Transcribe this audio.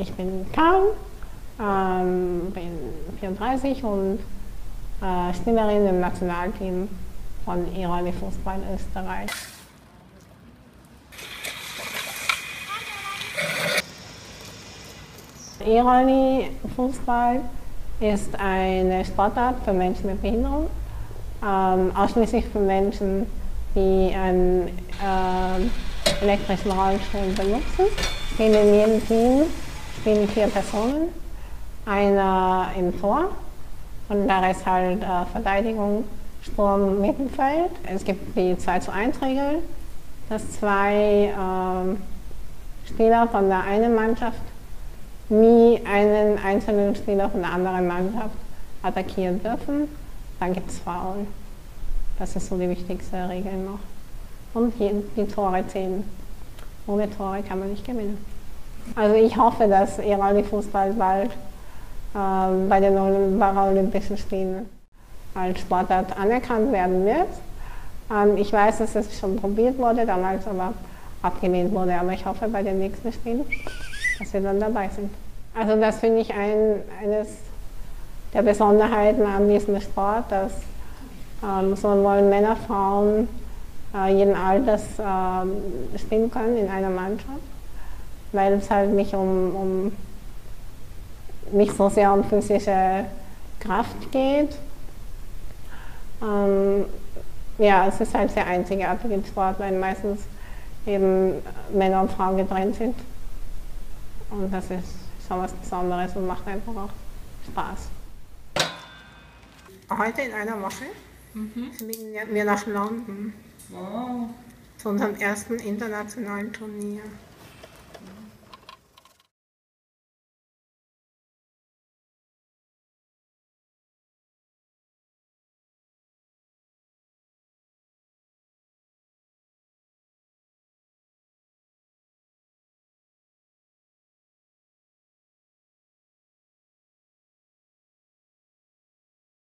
ich bin Karl, ähm, bin 34 und äh, Stürmerin im Nationalteam von Irani Fußball Österreich. Irani Fußball ist eine Sportart für Menschen mit Behinderung, ähm, ausschließlich für Menschen, die einen äh, elektrischen Rollstuhl benutzen. In jedem Team spielen vier Personen, einer im Tor und da ist halt äh, Verteidigung, Sturm, Mittelfeld. Es gibt die 2 zu 1 Regel, dass zwei äh, Spieler von der einen Mannschaft nie einen einzelnen Spieler von der anderen Mannschaft attackieren dürfen. Dann gibt es Foul. Das ist so die wichtigste Regel noch. Und die Tore zählen. Ohne Tore kann man nicht gewinnen. Also ich hoffe, dass Irali Fußball bald äh, bei den Paralympischen Spielen als Sportart anerkannt werden wird. Ähm, ich weiß, dass es schon probiert wurde, damals aber abgelehnt wurde, aber ich hoffe bei den nächsten Spielen, dass wir dann dabei sind. Also das finde ich ein, eines der Besonderheiten an diesem Sport, dass ähm, sowohl Männer, Frauen äh, jeden Alters äh, spielen können in einer Mannschaft, weil es halt nicht um, um nicht so sehr um physische Kraft geht. Ähm, ja, es ist halt sehr einzigartig im Sport, weil meistens eben Männer und Frauen getrennt sind. Und das ist schon was Besonderes und macht einfach auch Spaß. Heute in einer Woche mhm. fliegen wir nach London. Wow. Zu unserem ersten internationalen Turnier.